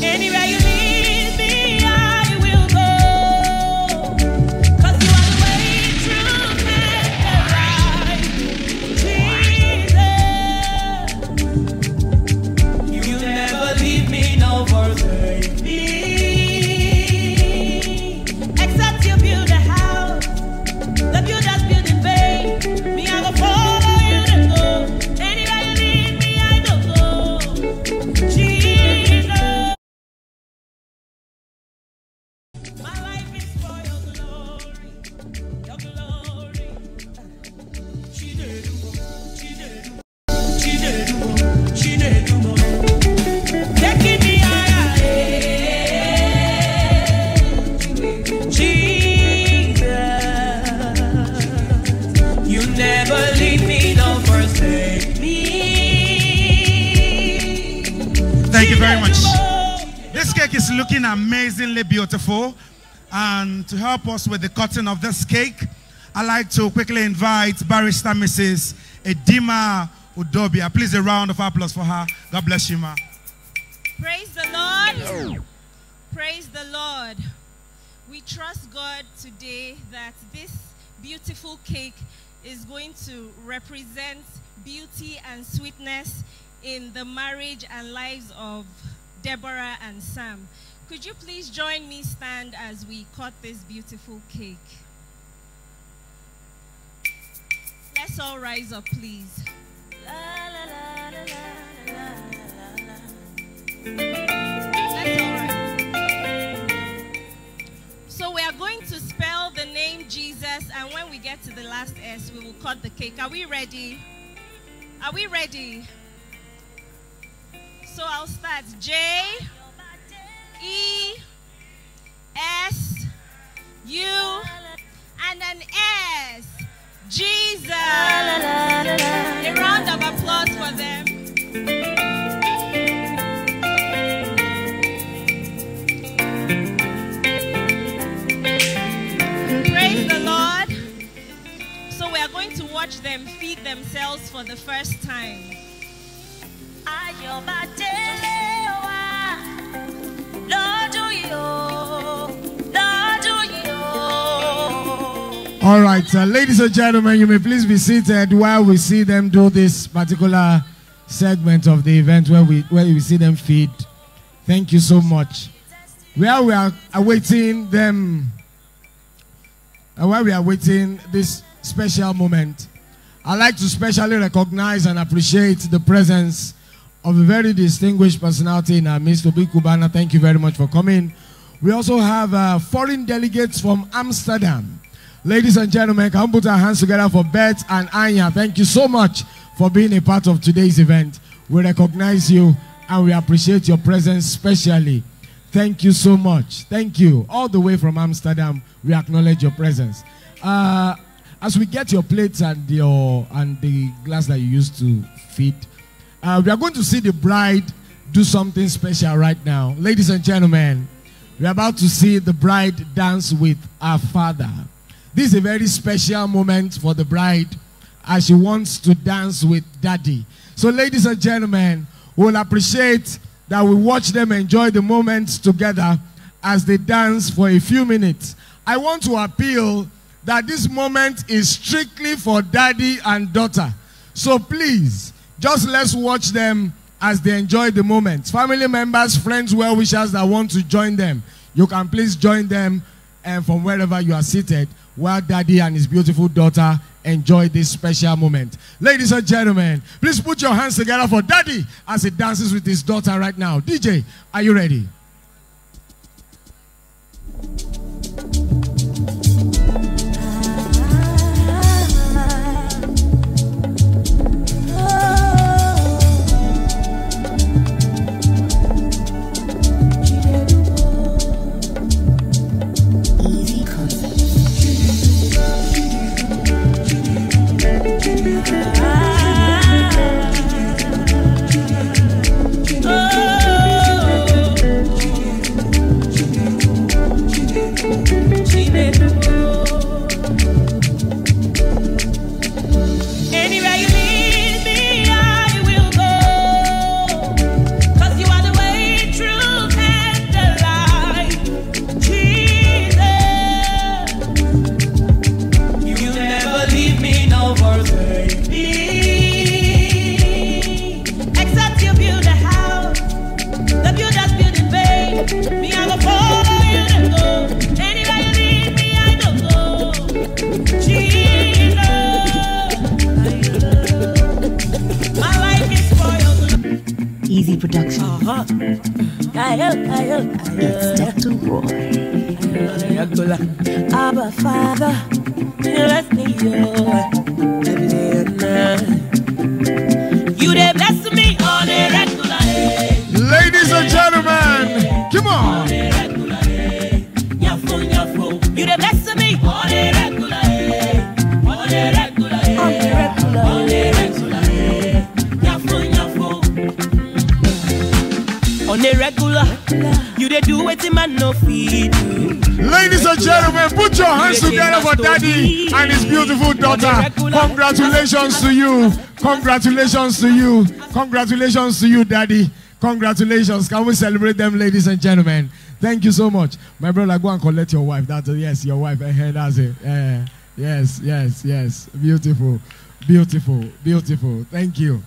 Anywhere you Thank you very much. This cake is looking amazingly beautiful. And to help us with the cutting of this cake, I'd like to quickly invite Barrister Mrs. Edima Udobia. Please a round of applause for her. God bless you, ma. Praise the Lord. Praise the Lord. We trust God today that this beautiful cake is going to represent beauty and sweetness in the marriage and lives of Deborah and Sam. Could you please join me stand as we cut this beautiful cake? Let's all rise up, please. La, la, la, And when we get to the last S, we will cut the cake. Are we ready? Are we ready? So I'll start. J E S U and an S. Jesus. A round of applause for them. Watch them feed themselves for the first time. All right, uh, ladies and gentlemen, you may please be seated while we see them do this particular segment of the event where we where we see them feed. Thank you so much. While we are awaiting them, uh, while we are waiting this special moment, I'd like to specially recognize and appreciate the presence of a very distinguished personality in our midst, Obi Cubana. Thank you very much for coming. We also have uh, foreign delegates from Amsterdam. Ladies and gentlemen, can we put our hands together for Beth and Anya? Thank you so much for being a part of today's event. We recognize you and we appreciate your presence specially. Thank you so much. Thank you. All the way from Amsterdam, we acknowledge your presence. Uh, as we get your plates and your and the glass that you used to feed, uh, we are going to see the bride do something special right now. Ladies and gentlemen, we are about to see the bride dance with our father. This is a very special moment for the bride as she wants to dance with daddy. So, ladies and gentlemen, we'll appreciate that we watch them enjoy the moments together as they dance for a few minutes. I want to appeal that this moment is strictly for daddy and daughter. So, please, just let's watch them as they enjoy the moment. Family members, friends, well wishers that want to join them, you can please join them and from wherever you are seated while daddy and his beautiful daughter enjoy this special moment. Ladies and gentlemen, please put your hands together for daddy as he dances with his daughter right now. DJ, are you ready? Production. Uh-huh. Ayo, ayo, It's. Dr. Roy. Abba Father, you let me go every day and night. You dey bless me on a regular. eh. Ladies and gentlemen, come on. Nyafo, nyafo. You dey bless me on a regular. You dey do wetin man no do. Ladies and gentlemen, put your hands together for daddy and his beautiful daughter. Congratulations to you. Congratulations to you. Congratulations to you, daddy. Congratulations. Can we celebrate them, ladies and gentlemen? Thank you so much. My brother, go and collect your wife. That's yes, your wife. Eh, that's it. Eh, yes, yes, yes. Beautiful. Beautiful. Beautiful. Thank you.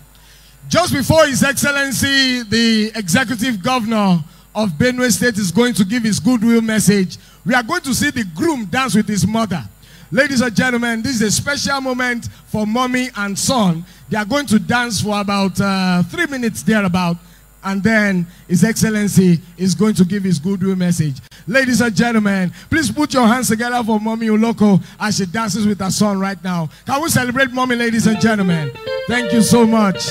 Just before His Excellency, the Executive Governor of Benue State, is going to give his goodwill message, we are going to see the groom dance with his mother. Ladies and gentlemen, this is a special moment for mommy and son. They are going to dance for about uh, three minutes thereabout, and then His Excellency is going to give his goodwill message. Ladies and gentlemen, please put your hands together for Mommy Uloko as she dances with her son right now. Can we celebrate Mommy, ladies and gentlemen? Thank you so much.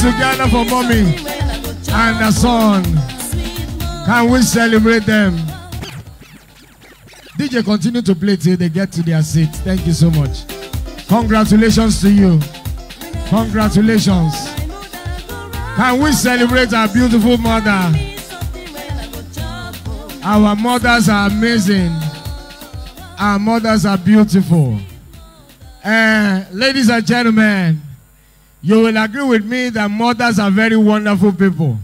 Together for mommy and the son. Can we celebrate them? DJ, continue to play till they get to their seat. Thank you so much. Congratulations to you. Congratulations. Can we celebrate our beautiful mother? Our mothers are amazing. Our mothers are beautiful. Eh, ladies and gentlemen, you will agree with me that mothers are very wonderful people.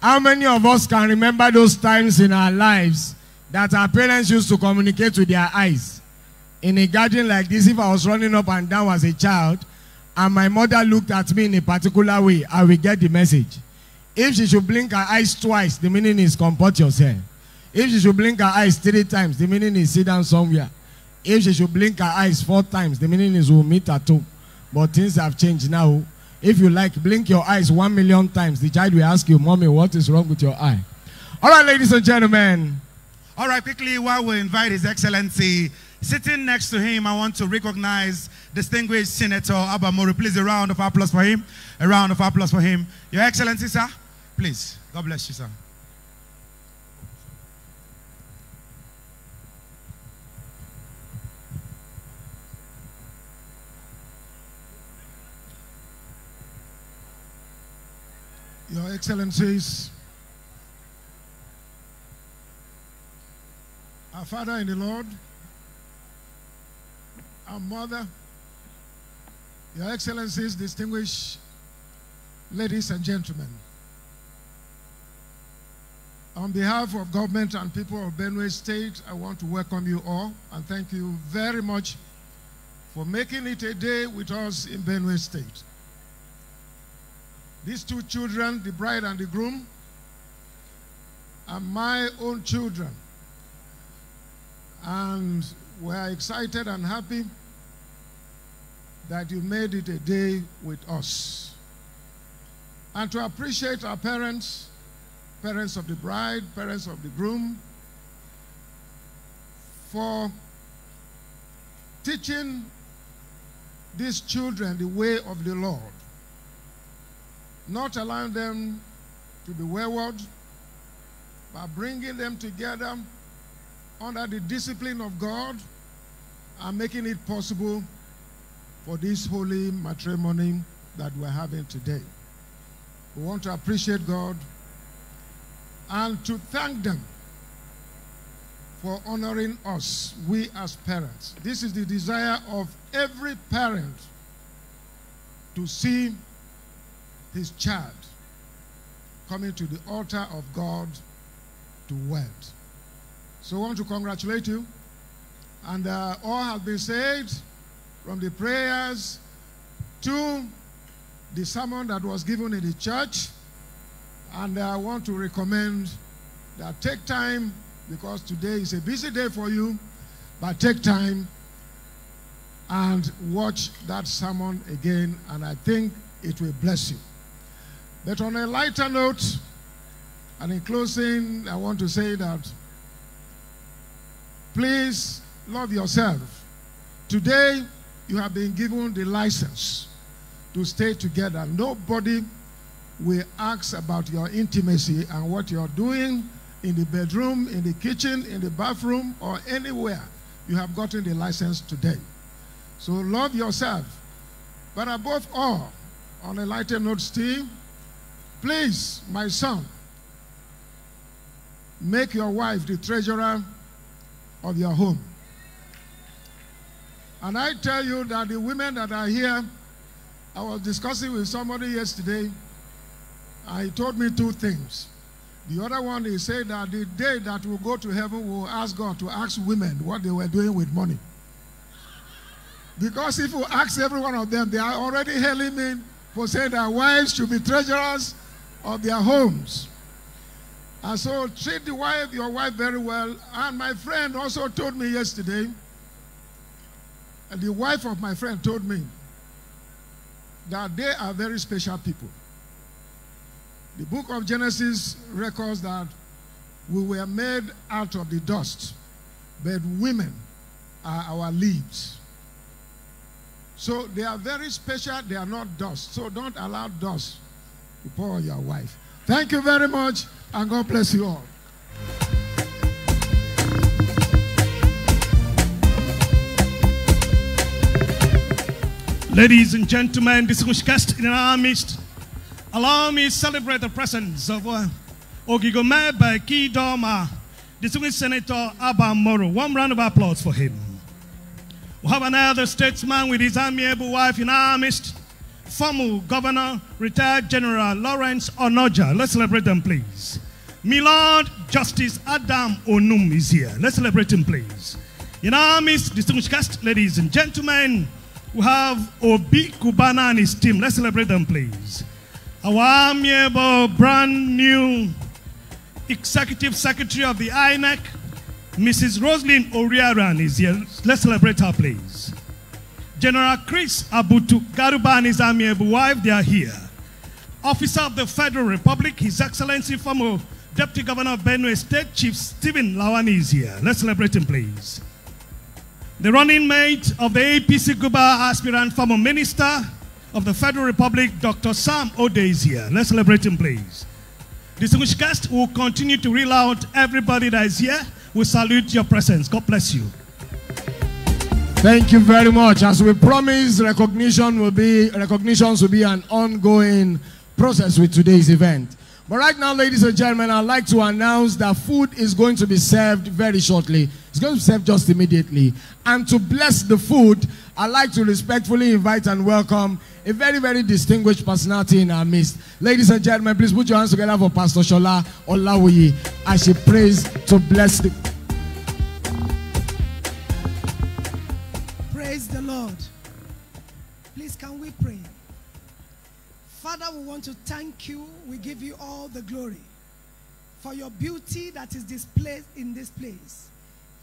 How many of us can remember those times in our lives that our parents used to communicate with their eyes? In a garden like this, if I was running up and down as a child and my mother looked at me in a particular way, I will get the message. If she should blink her eyes twice, the meaning is comport yourself. If she should blink her eyes three times, the meaning is sit down somewhere. If she should blink her eyes four times, the meaning is we'll meet at home. But things have changed now. If you like, blink your eyes one million times. The child will ask you, Mommy, what is wrong with your eye? All right, ladies and gentlemen. All right, quickly, while we invite His Excellency, sitting next to him, I want to recognize distinguished Senator Abba Abamori. Please, a round of applause for him. A round of applause for him. Your Excellency, sir, please. God bless you, sir. Your Excellencies, our Father in the Lord, our Mother, Your Excellencies, distinguished ladies and gentlemen, on behalf of government and people of Benue State, I want to welcome you all and thank you very much for making it a day with us in Benue State. These two children, the bride and the groom, are my own children. And we're excited and happy that you made it a day with us. And to appreciate our parents, parents of the bride, parents of the groom, for teaching these children the way of the Lord, not allowing them to be wayward, but bringing them together under the discipline of God and making it possible for this holy matrimony that we're having today. We want to appreciate God and to thank them for honoring us, we as parents. This is the desire of every parent to see his child coming to the altar of God to wed. So I want to congratulate you. And uh, all have been said from the prayers to the sermon that was given in the church. And I want to recommend that take time because today is a busy day for you, but take time and watch that sermon again, and I think it will bless you. But on a lighter note, and in closing, I want to say that please love yourself. Today, you have been given the license to stay together. Nobody will ask about your intimacy and what you're doing in the bedroom, in the kitchen, in the bathroom, or anywhere. You have gotten the license today. So love yourself. But above all, on a lighter note, Steve, please, my son, make your wife the treasurer of your home. And I tell you that the women that are here, I was discussing with somebody yesterday, and he told me two things. The other one, he said that the day that we'll go to heaven, we'll ask God to ask women what they were doing with money. Because if you ask every one of them, they are already hailing me for saying that wives should be treasurers of their homes. And so treat the wife, your wife very well. And my friend also told me yesterday, and the wife of my friend told me that they are very special people. The book of Genesis records that we were made out of the dust, but women are our leaves. So they are very special, they are not dust. So don't allow dust pour your wife. Thank you very much, and God bless you all. Ladies and gentlemen, distinguished guests in our midst, allow me to celebrate the presence of uh, Ogigome Kidoma, distinguished Senator Abba Moro. One round of applause for him. We have another statesman with his amiable wife in our midst, former Governor, retired General Lawrence Onoja. Let's celebrate them, please. Milord Justice Adam Onum is here. Let's celebrate him, please. In our midst, distinguished guests, ladies and gentlemen, we have Obi Cubana and his team. Let's celebrate them, please. Our amiable, brand new Executive Secretary of the INEC, Mrs. Roslyn Oriaran is here. Let's celebrate her, please. General Chris Abutu Garuba and his amiable wife, they are here. Officer of the Federal Republic, His Excellency former Deputy Governor of Benue State, Chief Stephen Lawani is here. Let's celebrate him, please. The running mate of the APC Guba aspirant former Minister of the Federal Republic, Dr. Sam Ode is here. Let's celebrate him, please. Distinguished guests will continue to reel out everybody that is here. We salute your presence. God bless you. Thank you very much. As we promised, recognition will be recognitions will be an ongoing process with today's event. But right now, ladies and gentlemen, I'd like to announce that food is going to be served very shortly. It's going to be served just immediately. And to bless the food, I'd like to respectfully invite and welcome a very, very distinguished personality in our midst. Ladies and gentlemen, please put your hands together for Pastor Shola Olawuyi as she prays to bless the. Please, can we pray? Father, we want to thank you. We give you all the glory for your beauty that is displayed in this place.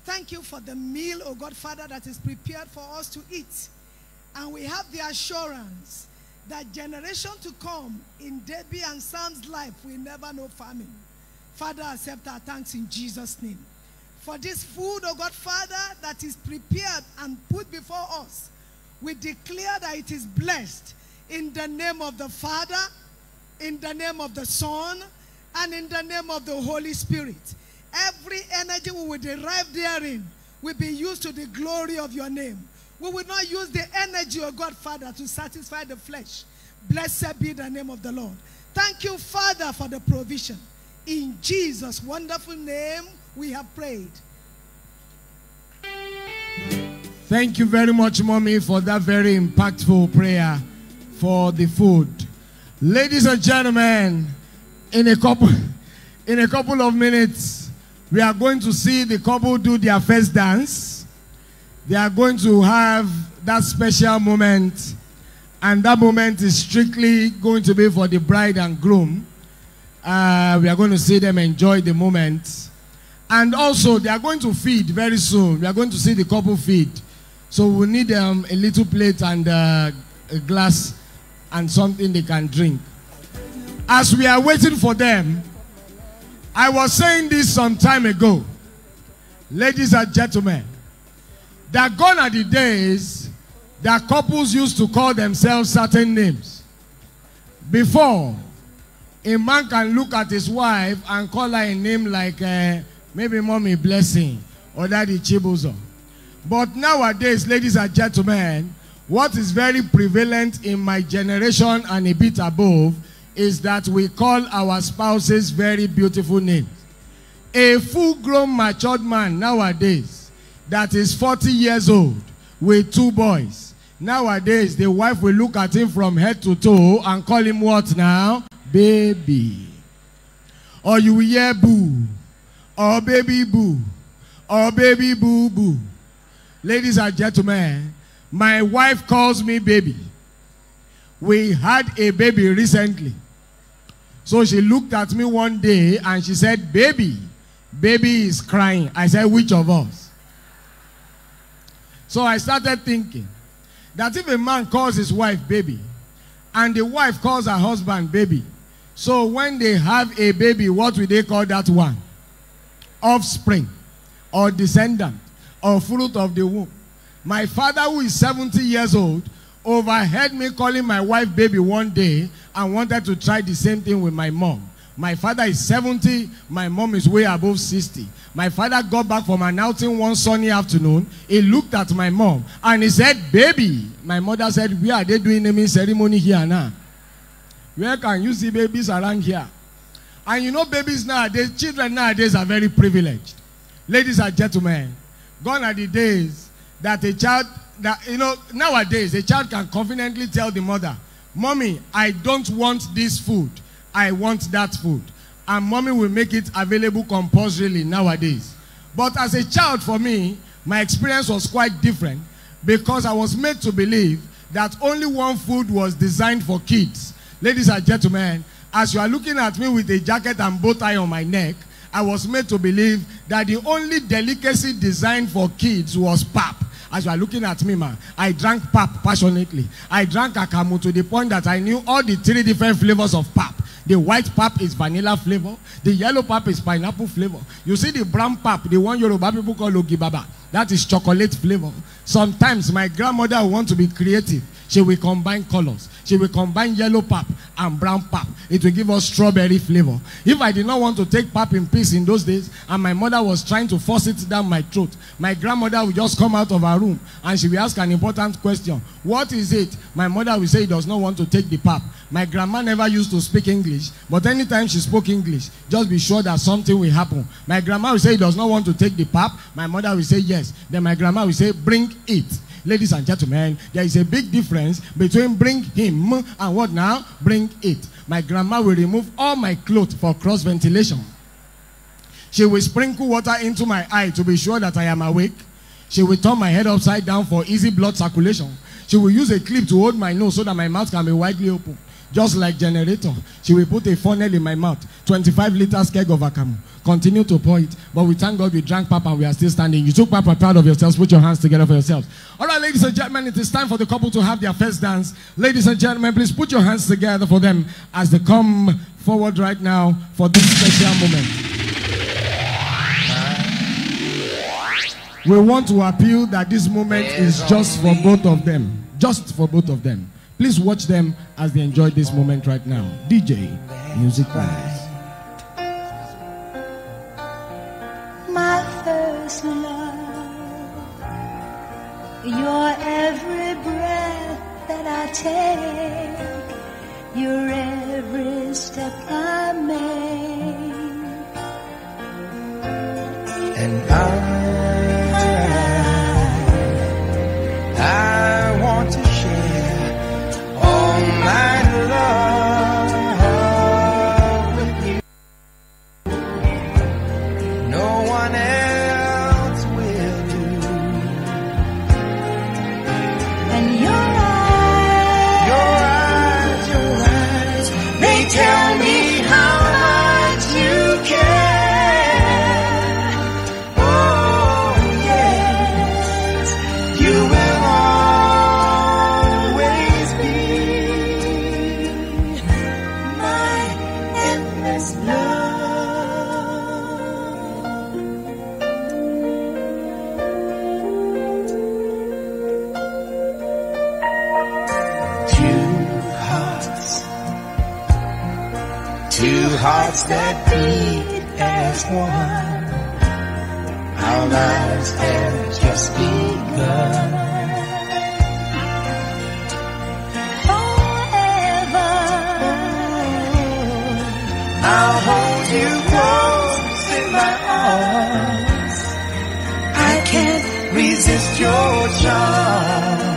Thank you for the meal, O God Father, that is prepared for us to eat. And we have the assurance that generation to come in Debbie and Sam's life will never know famine. Father, accept our thanks in Jesus' name. For this food, O God Father, that is prepared and put before us, we declare that it is blessed in the name of the Father, in the name of the Son, and in the name of the Holy Spirit. Every energy we will derive therein will be used to the glory of your name. We will not use the energy of God, Father, to satisfy the flesh. Blessed be the name of the Lord. Thank you, Father, for the provision. In Jesus' wonderful name, we have prayed. Thank you very much, Mommy, for that very impactful prayer for the food. Ladies and gentlemen, in a couple in a couple of minutes, we are going to see the couple do their first dance. They are going to have that special moment, and that moment is strictly going to be for the bride and groom. Uh, we are going to see them enjoy the moment. And also, they are going to feed very soon. We are going to see the couple feed. So we need um, a little plate and uh, a glass and something they can drink. As we are waiting for them, I was saying this some time ago. Ladies and gentlemen, that gone are the days that couples used to call themselves certain names. Before, a man can look at his wife and call her a name like uh, maybe mommy blessing or daddy chibuzo. But nowadays, ladies and gentlemen, what is very prevalent in my generation and a bit above is that we call our spouses very beautiful names. A full grown matured man nowadays that is 40 years old with two boys. Nowadays, the wife will look at him from head to toe and call him what now? Baby. Or you hear boo. Or baby boo. Or baby boo boo. Ladies and gentlemen, my wife calls me baby. We had a baby recently. So she looked at me one day and she said, Baby, baby is crying. I said, Which of us? So I started thinking that if a man calls his wife baby and the wife calls her husband baby, so when they have a baby, what will they call that one? Offspring or descendant or fruit of the womb. My father, who is 70 years old, overheard me calling my wife baby one day and wanted to try the same thing with my mom. My father is 70, my mom is way above 60. My father got back from an outing one sunny afternoon. He looked at my mom and he said, Baby. My mother said, Where are they doing naming ceremony here now? Where can you see babies around here? And you know, babies nowadays, children nowadays are very privileged. Ladies and gentlemen, gone are the days that a child, that you know, nowadays a child can confidently tell the mother, Mommy, I don't want this food. I want that food. And mommy will make it available compulsorily nowadays. But as a child, for me, my experience was quite different because I was made to believe that only one food was designed for kids. Ladies and gentlemen, as you are looking at me with a jacket and bow tie on my neck, I was made to believe that the only delicacy designed for kids was pap. As you are looking at me, man, I drank pap passionately. I drank akamu to the point that I knew all the three different flavors of pap. The white pap is vanilla flavor. The yellow pap is pineapple flavor. You see the brown pap, the one Yoruba people call ogibaba. That is chocolate flavor. Sometimes my grandmother want to be creative. She will combine colors. She will combine yellow pap and brown pap. It will give us strawberry flavor. If I did not want to take pap in peace in those days, and my mother was trying to force it down my throat, my grandmother would just come out of her room and she will ask an important question. What is it? My mother will say he does not want to take the pap. My grandma never used to speak English, but anytime she spoke English, just be sure that something will happen. My grandma will say he does not want to take the pap. My mother will say yes. Then my grandma will say, bring it. Ladies and gentlemen, there is a big difference between bring him and what now? Bring it. My grandma will remove all my clothes for cross ventilation. She will sprinkle water into my eye to be sure that I am awake. She will turn my head upside down for easy blood circulation. She will use a clip to hold my nose so that my mouth can be widely open. Just like generator, she will put a funnel in my mouth, 25 liters keg of akamu. Continue to pour it. But we thank God we drank papa and we are still standing. You took papa proud of yourselves. Put your hands together for yourselves. All right, ladies and gentlemen, it is time for the couple to have their first dance. Ladies and gentlemen, please put your hands together for them as they come forward right now for this special moment. We want to appeal that this moment is just for both of them. Just for both of them. Please watch them as they enjoy this moment right now. DJ, music. Lives have just begun. forever. I'll hold you close in my arms. I can't resist your charms.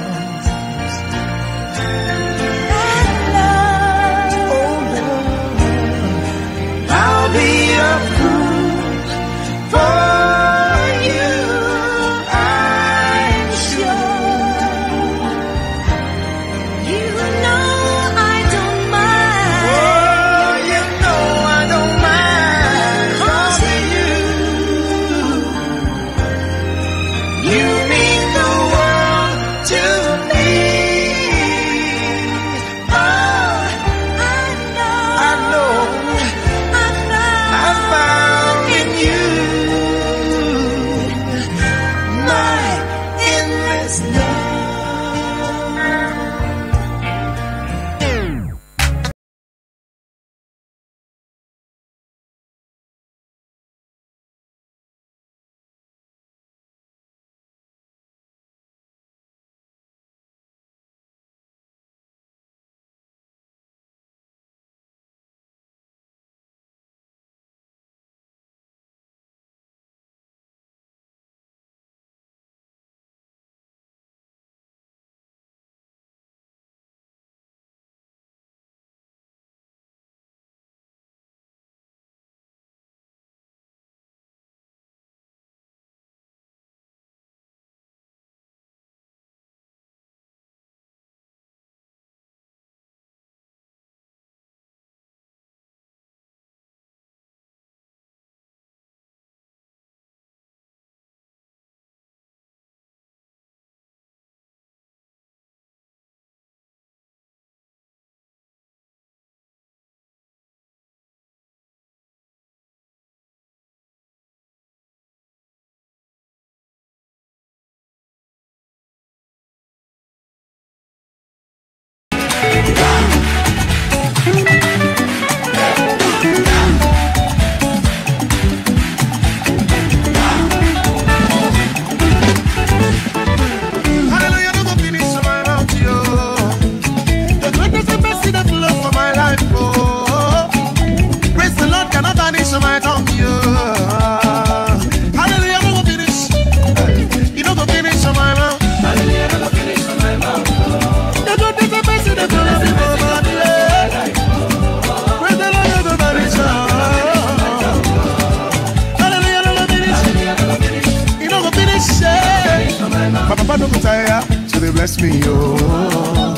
bless me, oh.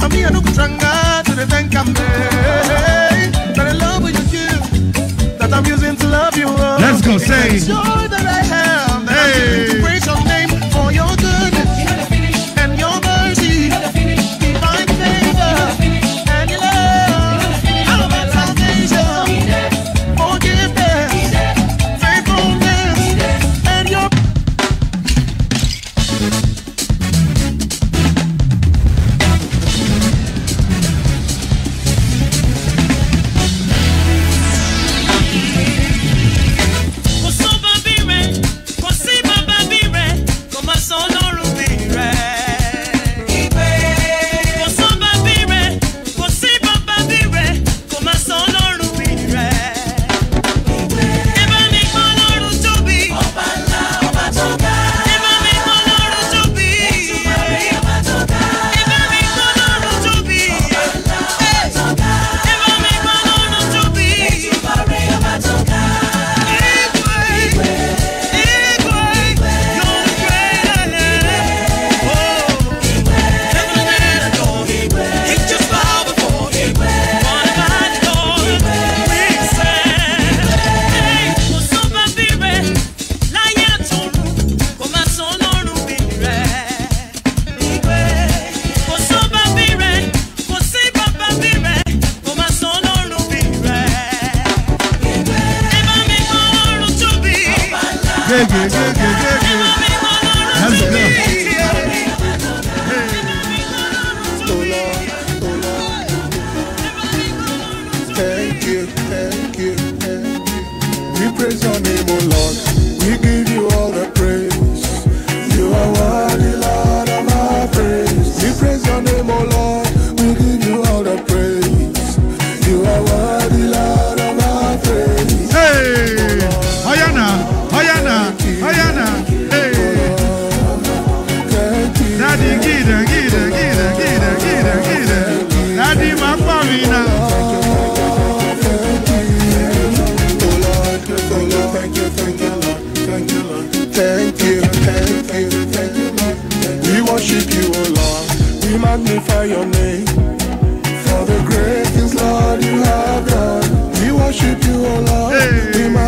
I'm to the thank I'm there. But I love what you do, that I'm using to love you. Oh. Let's go, say.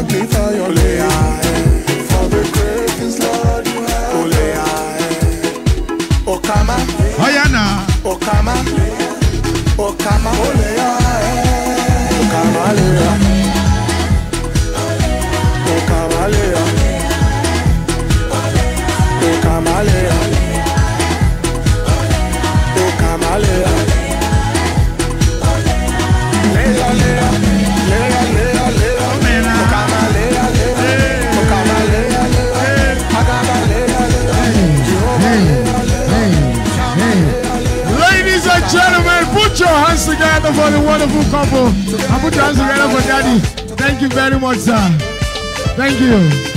ugly Thank you.